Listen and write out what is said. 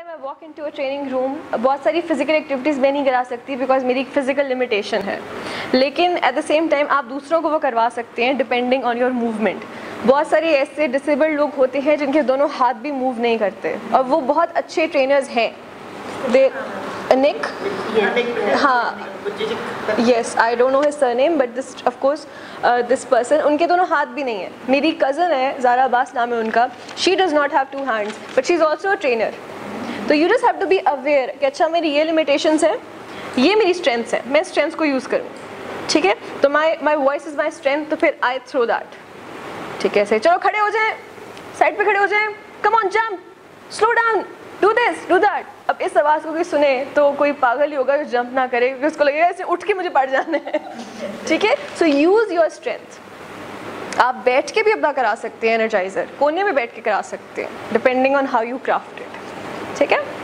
है मैं walk into a training room बहुत सारी फ़िज़िकल एक्टिविटीज़ मैं नहीं करा सकती बिकॉज़ मेरी फ़िज़िकल लिमिटेशन है। लेकिन एट द सेम टाइम आप दूसरों को वो करवा सकते हैं डिपेंडिंग ऑन योर मूवमेंट बहुत सारे ऐसे डिसेबल्ड लोग होते हैं जिनके दोनों हाथ भी मूव नहीं करते। और वो बहुत अच्छे ट्रेनर्स हैं। दे निक हाँ। Yes I don't know his surname but this of course this person उनके दोनों हाथ भी नहीं है। मेरी कज़न है ज़ारा अब्बास नाम है उनका। She does not have two hands but she is also a trainer तो you just have to be aware कि अच्छा मेरी ये लिमिटेशंस हैं, ये मेरी स्ट्रेंथ्स हैं, मैं स्ट्रेंथ्स को यूज़ करूँ, ठीक है? तो my my voice is my strength तो फिर आई थ्रो दैट ठीक है? चलो खड़े हो जाएँ साइड पे खड़े हो जाएँ come on jump slow down do this do that अब इस आवाज़ को कोई सुने तो कोई पागल ही होगा जो जंप ना करे, क्योंकि उसको लगेगा, ऐसे उठ के मुझे पड़ जाना है। ठीक है? सो यूज़ योर स्ट्रेंथ आप बैठ के भी अपना करा सकते हैं एनर्जाइजर कोने में बैठ के करा सकते हैं depending on how you craft it ठीक है